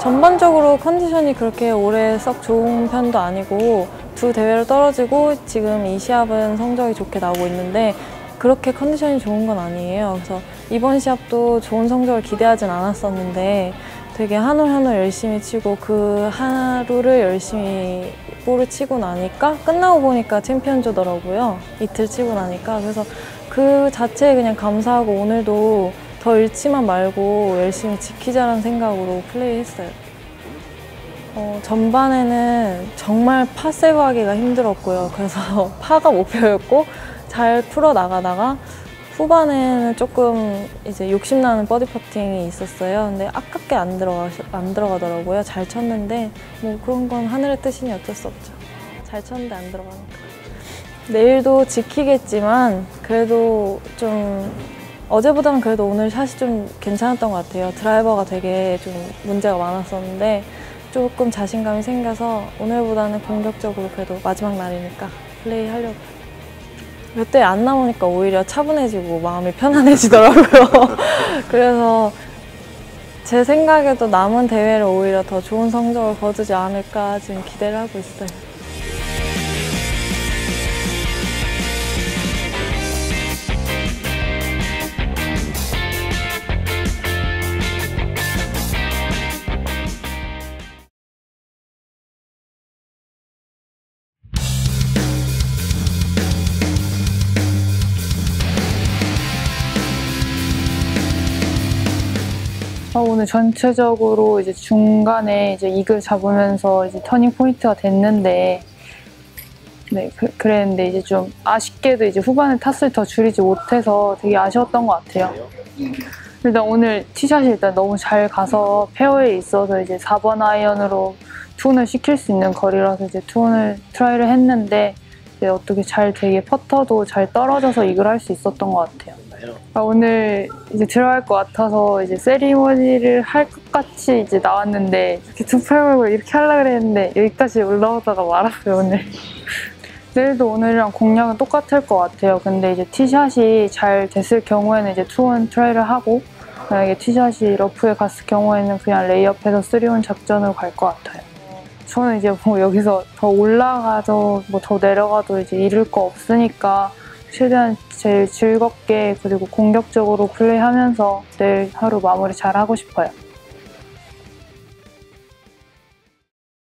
전반적으로 컨디션이 그렇게 올해 썩 좋은 편도 아니고 두 대회를 떨어지고 지금 이 시합은 성적이 좋게 나오고 있는데 그렇게 컨디션이 좋은 건 아니에요. 그래서 이번 시합도 좋은 성적을 기대하진 않았었는데 되게 한 올 한 올 열심히 치고 그 하루를 열심히 볼을 치고 나니까 끝나고 보니까 챔피언주더라고요. 이틀 치고 나니까 그래서 그 자체에 그냥 감사하고 오늘도 더 잃지만 말고 열심히 지키자라는 생각으로 플레이했어요. 어, 전반에는 정말 파 세이브하기가 힘들었고요. 그래서 파가 목표였고 잘 풀어 나가다가 후반에는 조금 이제 욕심나는 버디 퍼팅이 있었어요. 근데 아깝게 안 들어가 안 들어가더라고요. 잘 쳤는데 뭐 그런 건 하늘의 뜻이니 어쩔 수 없죠. 잘 쳤는데 안 들어가니까. 내일도 지키겠지만 그래도 좀 어제보다는 그래도 오늘 샷이 좀 괜찮았던 것 같아요. 드라이버가 되게 좀 문제가 많았었는데 조금 자신감이 생겨서 오늘보다는 공격적으로 그래도 마지막 날이니까 플레이 하려고. 몇 대안 나오니까 오히려 차분해지고 마음이 편안해지더라고요. 그래서 제 생각에도 남은 대회를 오히려 더 좋은 성적을 거두지 않을까 지금 기대를 하고 있어요. 어, 오늘 전체적으로 이제 중간에 이제 이글 잡으면서 이제 터닝 포인트가 됐는데 네 그, 그랬는데 이제 좀 아쉽게도 이제 후반에 타수를 더 줄이지 못해서 되게 아쉬웠던 것 같아요. 일단 오늘 티샷이 일단 너무 잘 가서 페어웨이 있어서 이제 4번 아이언으로 two on을 시킬 수 있는 거리라서 이제 two on을 try를 했는데 어떻게 잘 되게 퍼터도 잘 떨어져서 이글 할수 있었던 것 같아요. 아, 오늘 이제 들어갈 것 같아서 이제 세리머니를 할 것 같이 이제 나왔는데 이렇게 두 팔 걸고 이렇게 하려고 그랬는데 여기까지 올라오다가 말았어요 오늘. 내일도 오늘이랑 공략은 똑같을 것 같아요. 근데 이제 티샷이 잘 됐을 경우에는 이제 two on try를 하고 만약에 티샷이 러프에 갔을 경우에는 그냥 레이업해서 three on 작전으로 갈 것 같아요. 저는 이제 뭐 여기서 더 올라가도 뭐 더 내려가도 이제 잃을 거 없으니까 최대한 제일 즐겁게 그리고 공격적으로 플레이하면서 내일 하루 마무리 잘 하고 싶어요.